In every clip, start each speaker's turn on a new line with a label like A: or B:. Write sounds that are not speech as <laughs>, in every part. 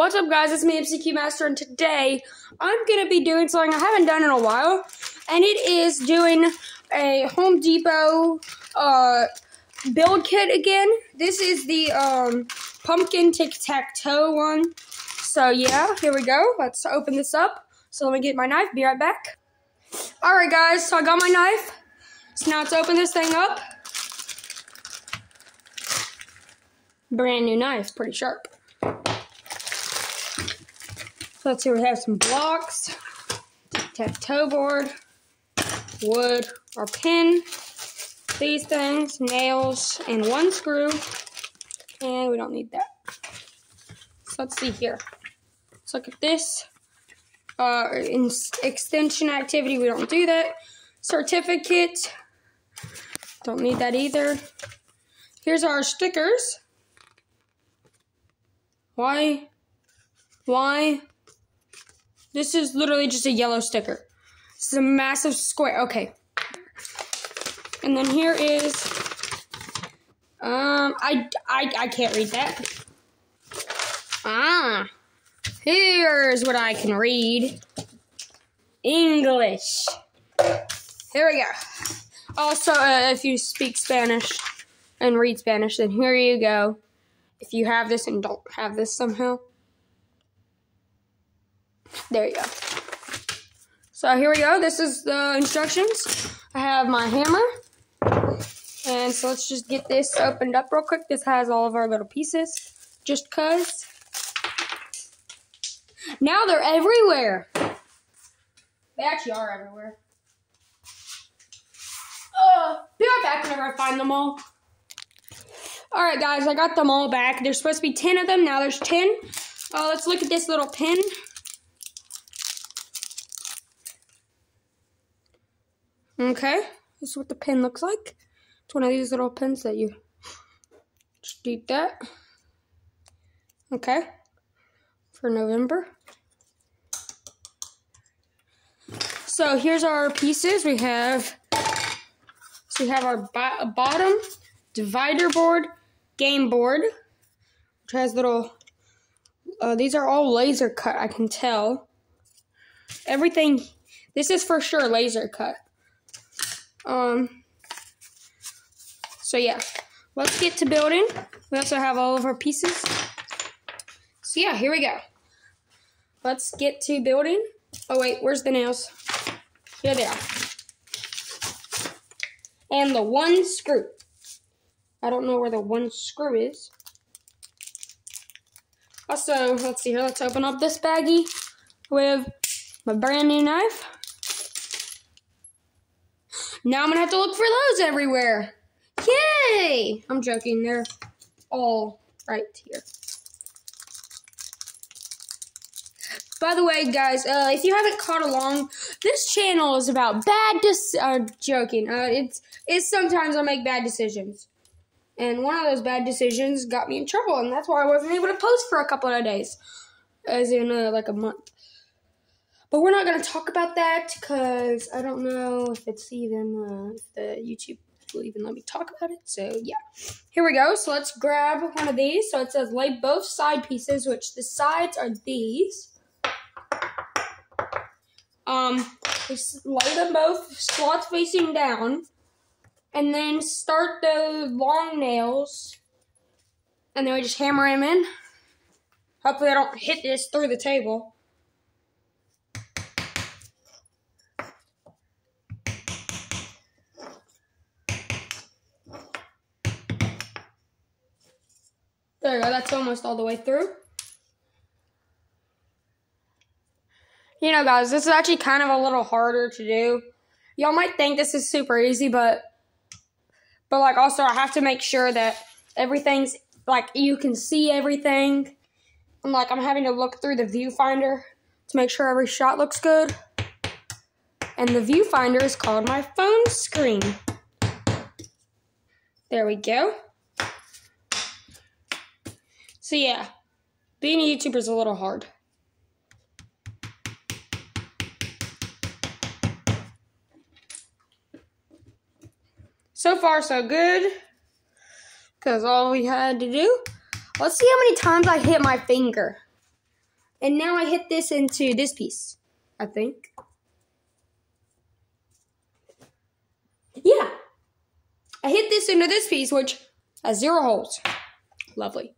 A: What's up, guys? It's me, MC Cube Master, and today I'm gonna be doing something I haven't done in a while, and it is doing a Home Depot uh, build kit again. This is the um, pumpkin tic tac toe one. So yeah, here we go. Let's open this up. So let me get my knife. Be right back. All right, guys. So I got my knife. So now let's open this thing up. Brand new knife, pretty sharp. So let's see, we have some blocks, tic-tac-toe board, wood, our pin, these things, nails, and one screw. And we don't need that. So let's see here. Let's look at this. Uh, extension activity, we don't do that. Certificate, don't need that either. Here's our stickers. Why? Why? This is literally just a yellow sticker. This is a massive square. Okay. And then here is, um, I, I, I can't read that. Ah, here's what I can read. English. Here we go. Also, uh, if you speak Spanish and read Spanish, then here you go. If you have this and don't have this somehow. There you go. So here we go. This is the instructions. I have my hammer. And so let's just get this opened up real quick. This has all of our little pieces. Just cuz. Now they're everywhere. They actually are everywhere. Uh, be right back whenever I find them all. Alright guys, I got them all back. There's supposed to be 10 of them. Now there's 10. Uh, let's look at this little pin. Okay, this is what the pin looks like. It's one of these little pins that you just deep that. Okay, for November. So here's our pieces. We have so we have our bo bottom divider board, game board, which has little. Uh, these are all laser cut. I can tell. Everything. This is for sure laser cut. Um, so yeah, let's get to building. We also have all of our pieces. So yeah, here we go. Let's get to building. Oh wait, where's the nails? Here they are. And the one screw. I don't know where the one screw is. Also, let's see here. Let's open up this baggie with my brand new knife. Now I'm gonna have to look for those everywhere. Yay! I'm joking, they're all right here. By the way, guys, uh, if you haven't caught along, this channel is about bad dis- uh, joking. Uh, it's, it's sometimes I make bad decisions. And one of those bad decisions got me in trouble, and that's why I wasn't able to post for a couple of days. As in, uh, like a month. But we're not going to talk about that because I don't know if it's even, uh, if the YouTube will even let me talk about it. So, yeah. Here we go. So, let's grab one of these. So, it says lay both side pieces, which the sides are these. Um, lay them both slots facing down. And then start the long nails. And then we just hammer them in. Hopefully I don't hit this through the table. There we go, that's almost all the way through. You know, guys, this is actually kind of a little harder to do. Y'all might think this is super easy, but, but like also I have to make sure that everything's, like you can see everything. And like I'm having to look through the viewfinder to make sure every shot looks good. And the viewfinder is called my phone screen. There we go. So yeah, being a YouTuber is a little hard. So far, so good. Because all we had to do. Let's see how many times I hit my finger. And now I hit this into this piece, I think. Yeah. I hit this into this piece, which has zero holes. Lovely.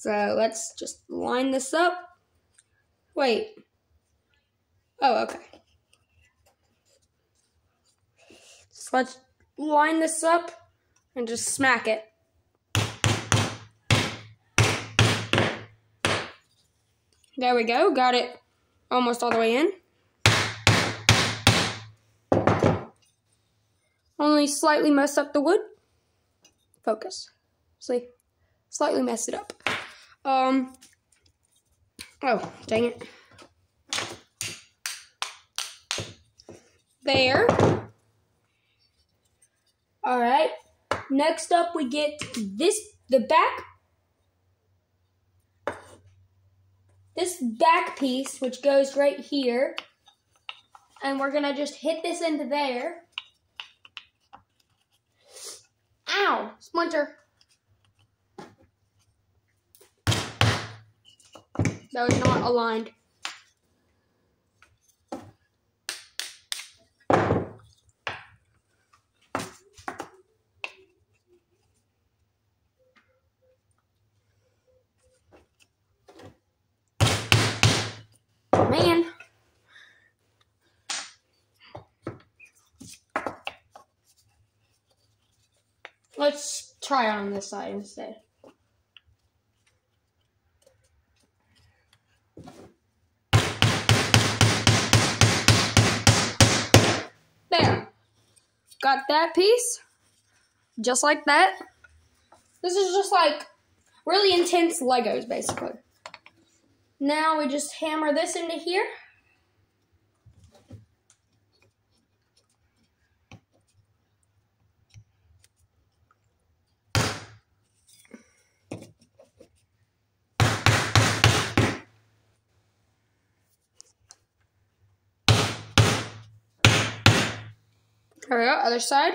A: So let's just line this up. Wait. Oh, okay. So let's line this up and just smack it. There we go. Got it almost all the way in. Only slightly mess up the wood. Focus. See? Slightly mess it up. Um. Oh, dang it. There. Alright. Next up, we get this, the back this back piece, which goes right here, and we're gonna just hit this into there. Ow, splinter. That was not aligned. Man. Let's try on this side instead. There. Got that piece. Just like that. This is just like really intense Legos, basically. Now we just hammer this into here. There we go, other side.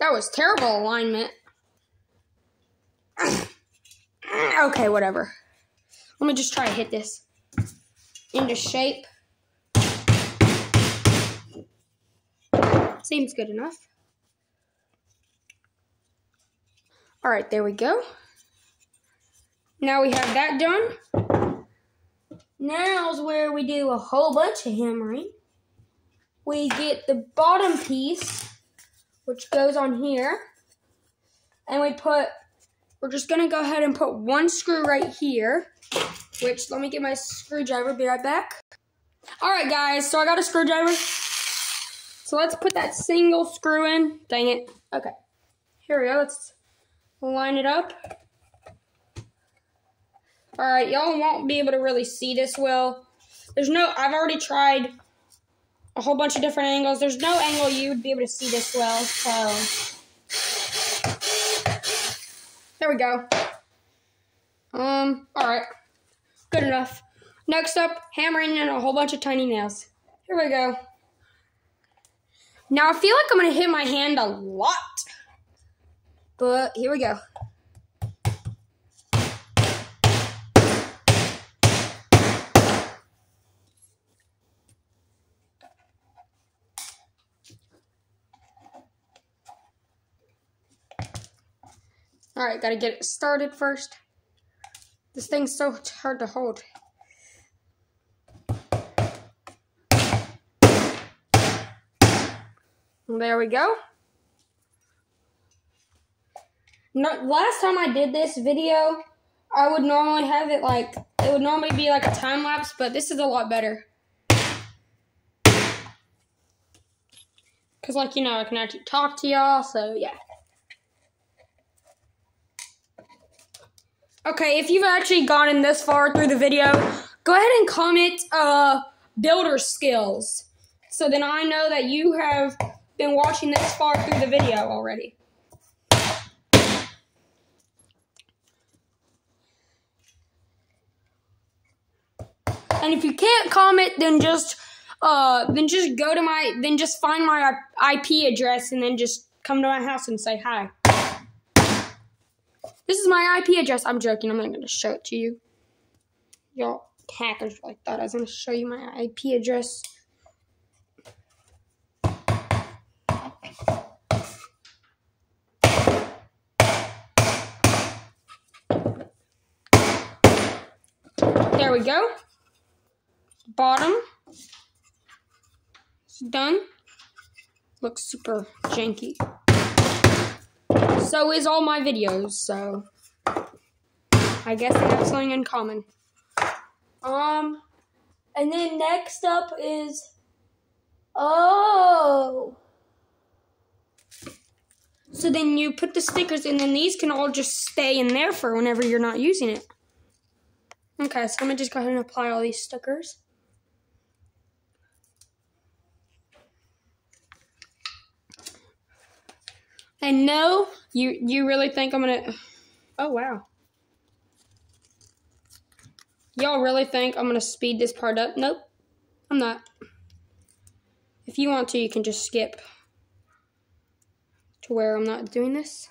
A: That was terrible alignment. <clears throat> okay, whatever. Let me just try to hit this into shape. Seems good enough. All right, there we go. Now we have that done. Now's where we do a whole bunch of hammering. We get the bottom piece, which goes on here. And we put, we're just gonna go ahead and put one screw right here, which, let me get my screwdriver, be right back. All right, guys, so I got a screwdriver. So let's put that single screw in. Dang it. Okay, here we go. Let's line it up. Alright, y'all won't be able to really see this well. There's no, I've already tried a whole bunch of different angles. There's no angle you would be able to see this well, so. There we go. Um, alright. Good enough. Next up, hammering in a whole bunch of tiny nails. Here we go. Now I feel like I'm going to hit my hand a lot. But here we go. Alright, gotta get it started first. This thing's so hard to hold. There we go. No, last time I did this video, I would normally have it like, it would normally be like a time lapse, but this is a lot better. Because, like, you know, I can actually talk to y'all, so yeah. Okay, if you've actually gotten this far through the video, go ahead and comment uh, builder skills. So then I know that you have been watching this far through the video already. And if you can't comment, then just uh, then just go to my, then just find my IP address and then just come to my house and say hi. This is my IP address. I'm joking. I'm not going to show it to you. Y'all hackers like that. I was going to show you my IP address. There we go. Bottom. It's done. Looks super janky. So is all my videos, so I guess they have something in common. Um, and then next up is, oh. So then you put the stickers in, and these can all just stay in there for whenever you're not using it. Okay, so I'm gonna just go ahead and apply all these stickers. And no, you you really think I'm gonna Oh wow. Y'all really think I'm gonna speed this part up? Nope. I'm not. If you want to, you can just skip to where I'm not doing this.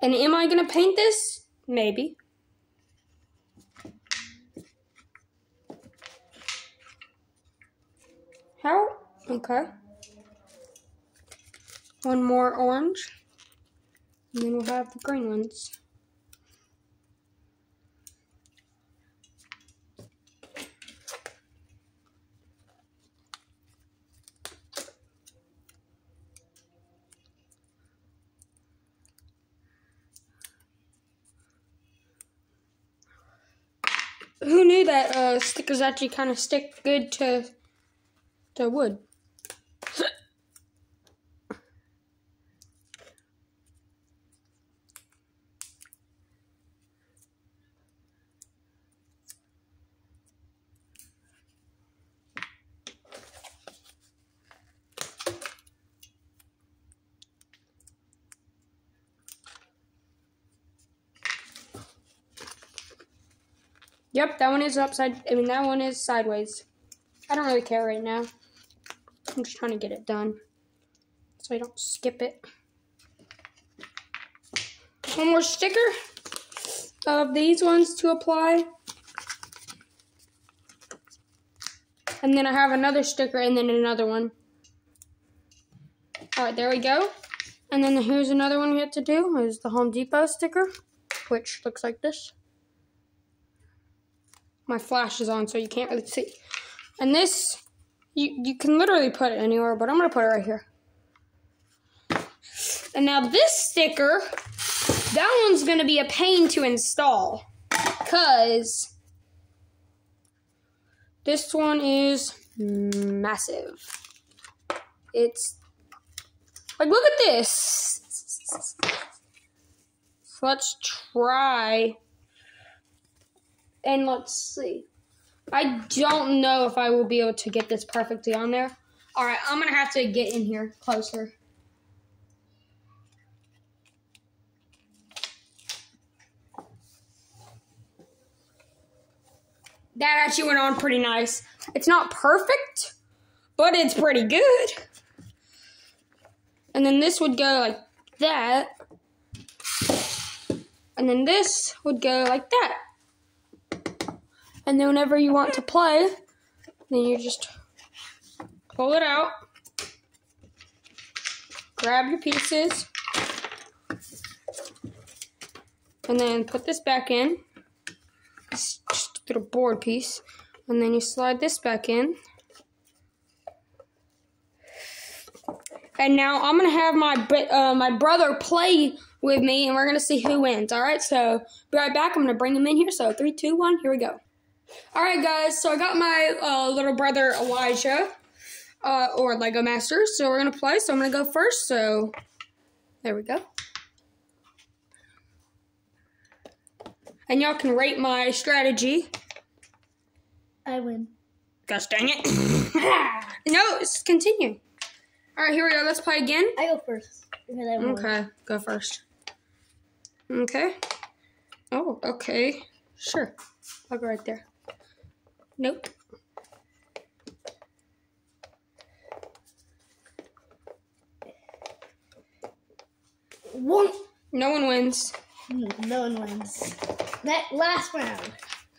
A: And am I going to paint this? Maybe. How? Okay. One more orange. And then we'll have the green ones. Who knew that uh, stickers actually kind of stick good to to wood? Yep, that one is upside. I mean, that one is sideways. I don't really care right now. I'm just trying to get it done so I don't skip it. One more sticker of these ones to apply. And then I have another sticker and then another one. All right, there we go. And then here's another one we have to do is the Home Depot sticker, which looks like this my flash is on so you can't really see. And this, you, you can literally put it anywhere, but I'm going to put it right here. And now this sticker, that one's going to be a pain to install. Because this one is massive. It's, like, look at this. So let's try and let's see. I don't know if I will be able to get this perfectly on there. All right, I'm going to have to get in here closer. That actually went on pretty nice. It's not perfect, but it's pretty good. And then this would go like that. And then this would go like that. And then whenever you want to play, then you just pull it out, grab your pieces, and then put this back in. It's just a little board piece. And then you slide this back in. And now I'm gonna have my uh, my brother play with me, and we're gonna see who wins. All right, so be right back. I'm gonna bring him in here. So three, two, one, here we go. All right, guys. So I got my uh, little brother Elijah, uh, or Lego Master. So we're gonna play. So I'm gonna go first. So there we go. And y'all can rate my strategy.
B: I win.
A: Gosh dang it. <laughs> no, let's continue. All right, here we go. Let's play again.
B: I go first. Because I won.
A: Okay, go first. Okay. Oh, okay. Sure. I'll go right there. Nope.
B: One.
A: No one wins.
B: No one wins. That last round.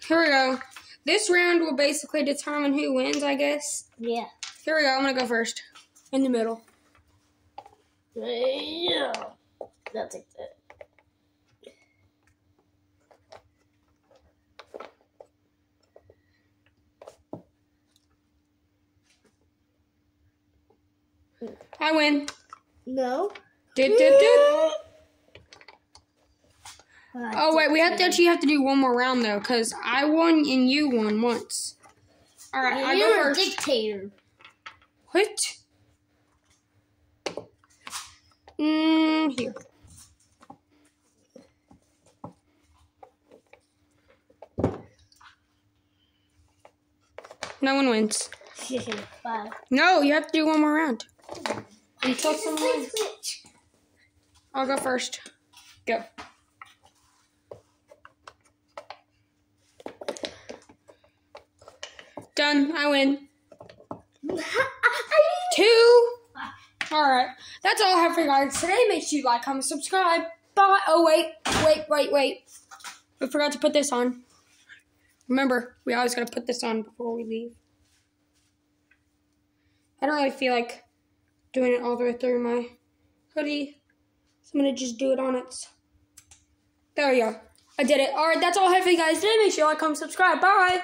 A: Here we go. This round will basically determine who wins, I guess.
B: Yeah.
A: Here we go. I'm gonna go first. In the middle.
B: Yeah. I'll take that.
A: I win.
B: No.
A: Did did did. Oh wait, we have to actually have to do one more round though, cause I won and you won once. All right, I
B: You're
A: go
B: a
A: first.
B: dictator.
A: What? Mm, here. No one wins. <laughs> No, you have to do one more round. Until
B: Switch,
A: someone wins. I'll go first. Go. Done. I win. <laughs> Two. All right. That's all I have for you guys today. Make sure you like, comment, subscribe. Bye. Oh wait, wait, wait, wait. We forgot to put this on. Remember, we always gotta put this on before we leave. I don't really feel like doing it all the way through my hoodie. So I'm gonna just do it on its. There we go. I did it. All right, that's all I have for you guys today. Make sure you like, comment, subscribe. Bye.